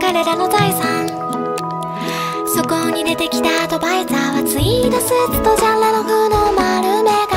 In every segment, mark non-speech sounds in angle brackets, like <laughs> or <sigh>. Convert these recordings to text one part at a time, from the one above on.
彼らの財産。そこに出てきたアドバイザーはツイードスーツとジャンラの風の丸め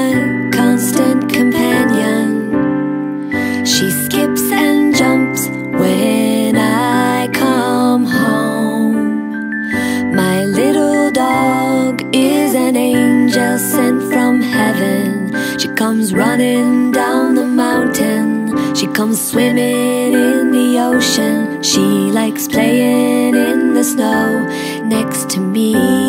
My constant companion. She skips and jumps when I come home. My little dog is an angel sent from heaven. She comes running down the mountain. She comes swimming in the ocean. She likes playing in the snow next to me.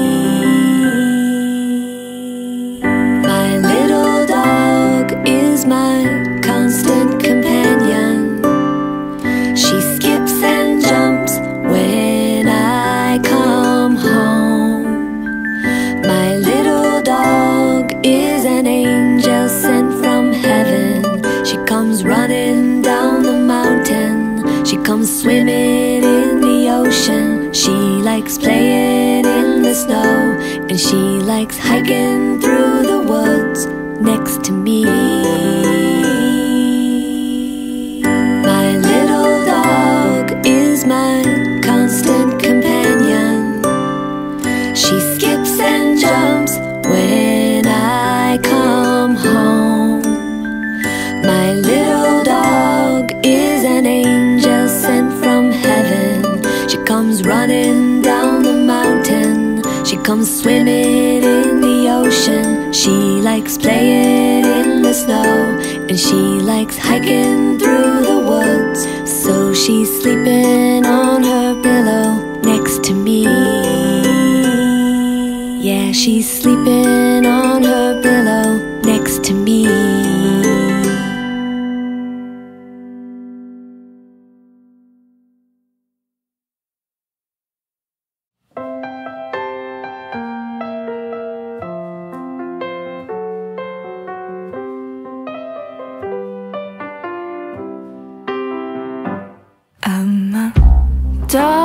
dark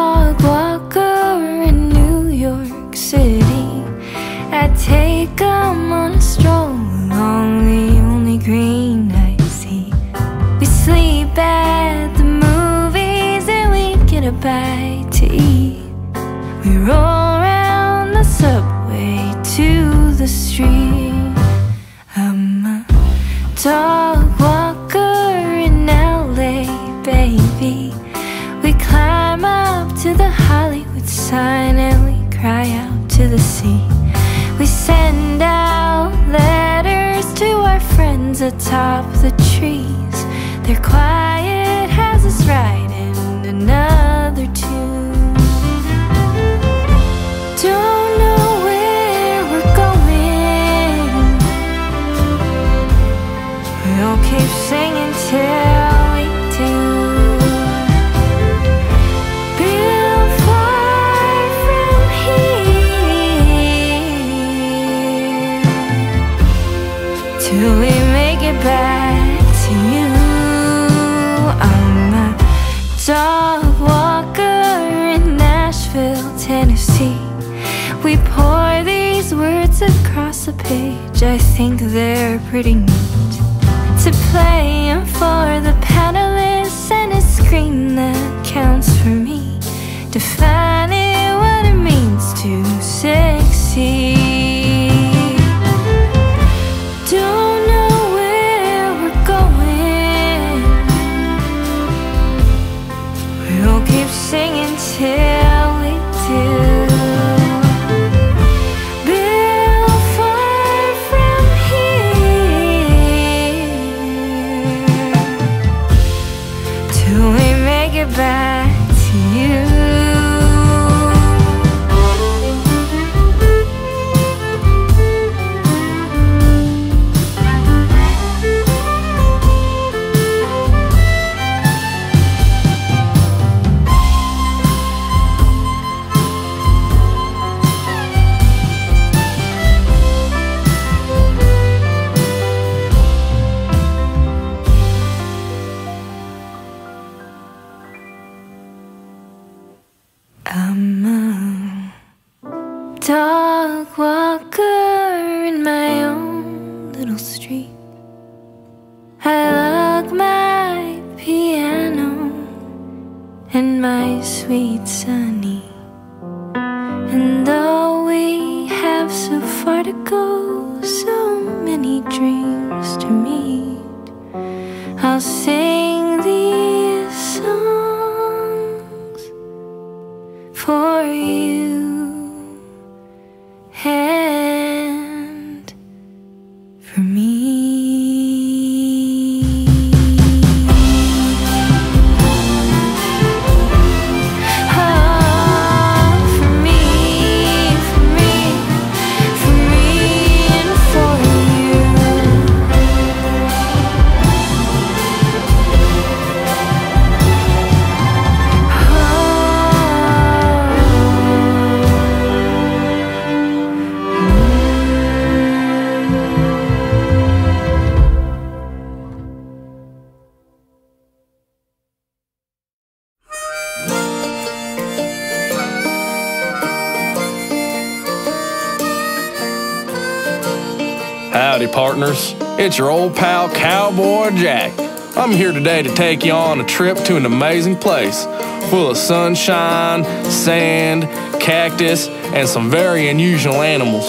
Howdy, partners. It's your old pal, Cowboy Jack. I'm here today to take you on a trip to an amazing place full of sunshine, sand, cactus, and some very unusual animals.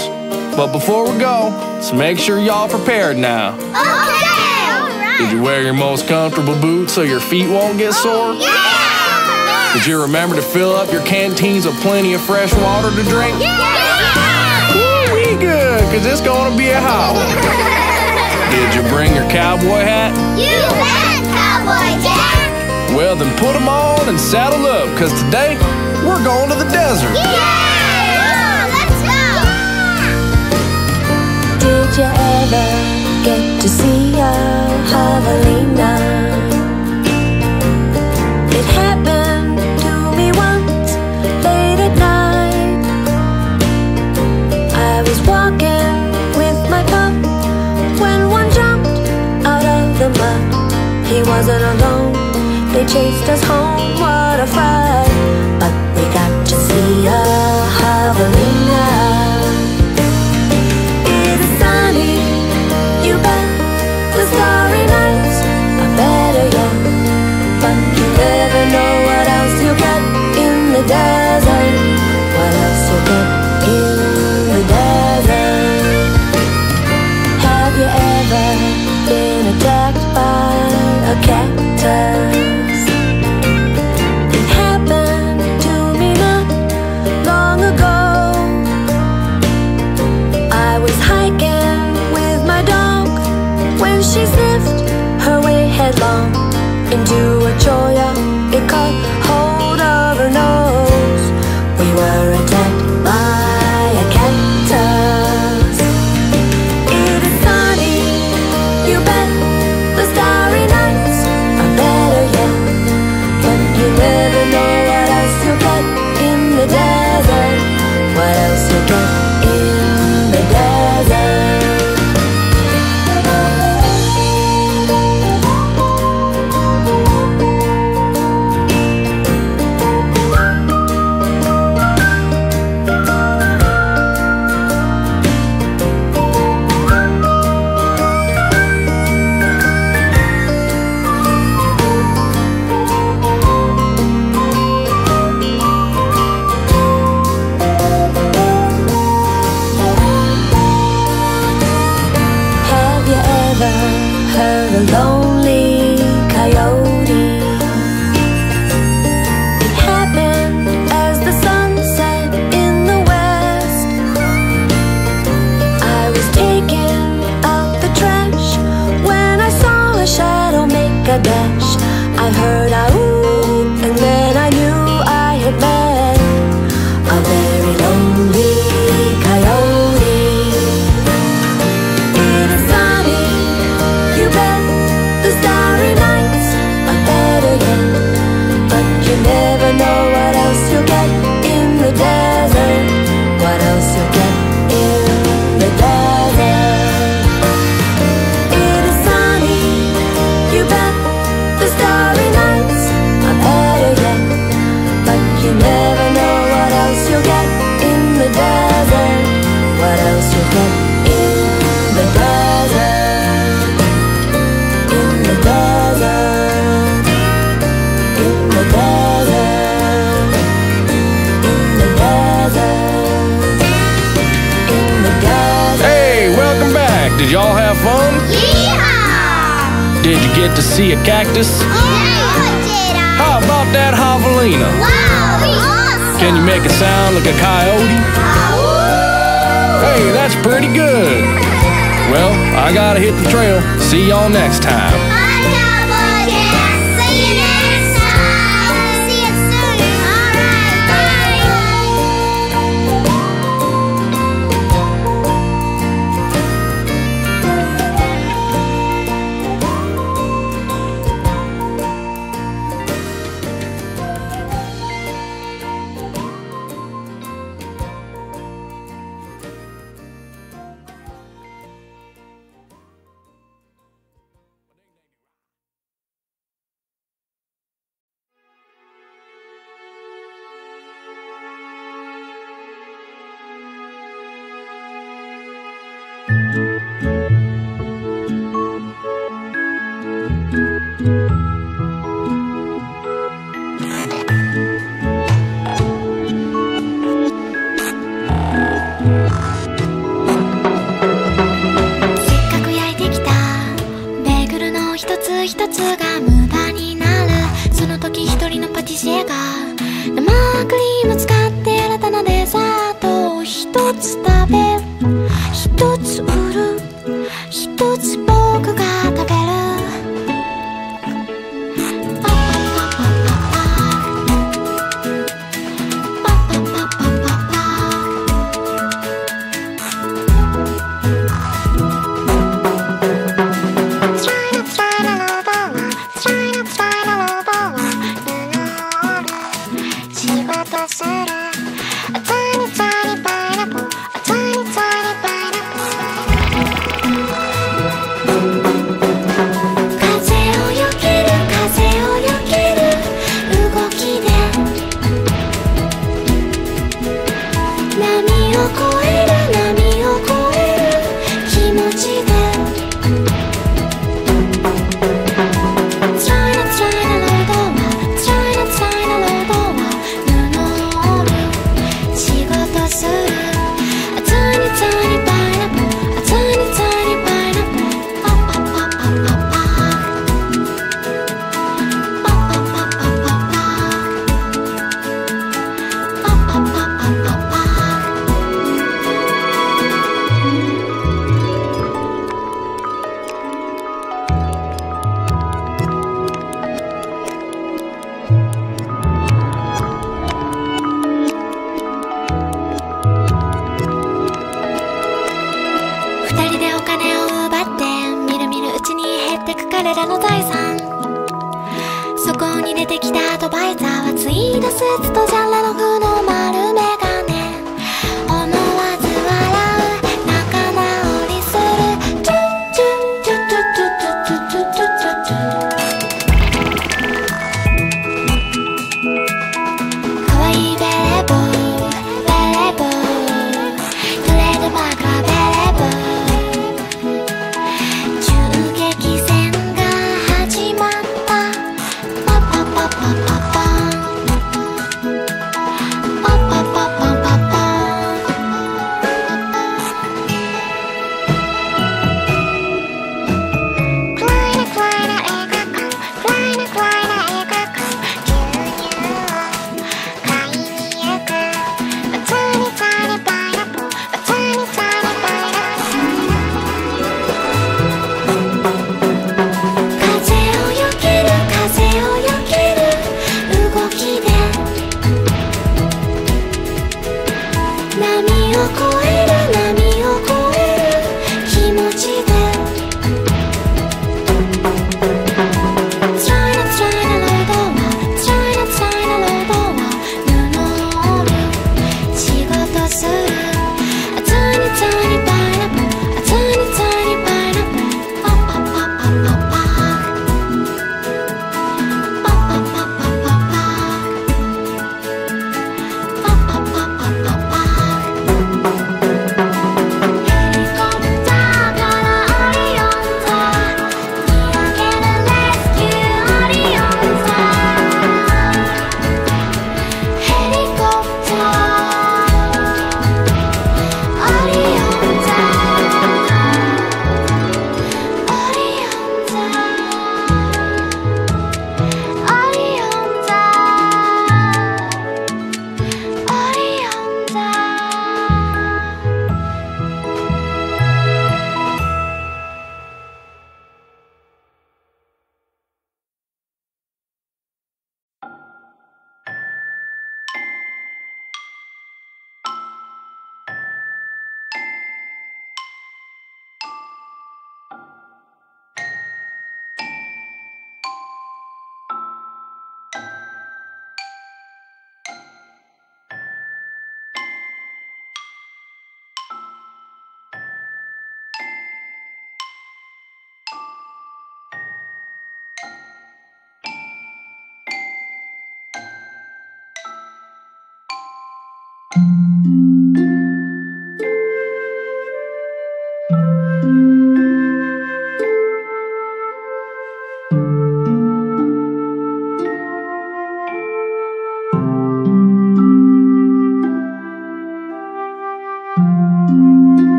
But before we go, let's make sure y'all prepared now. Okay! Did you wear your most comfortable boots so your feet won't get oh, sore? Yeah! Did you remember to fill up your canteens with plenty of fresh water to drink? Yeah! Woo, we good, cause it's gonna be a hot one. <laughs> Did you bring your cowboy hat? You bet, Cowboy Jack! Well, then put them on and saddle up, cause today we're going to the desert. Yeah! Let's go! Did you ever get to see a javelina? It happened He wasn't alone, they chased us home. What a fight! But we got to see a javelina. Sniffed her way headlong into a cholla. It caught hold of her nose. get to see a cactus? Oh. How about that javelina? Wow, awesome! Can you make it sound like a coyote? Oh. Hey, that's pretty good. Well, I gotta hit the trail. See y'all next time.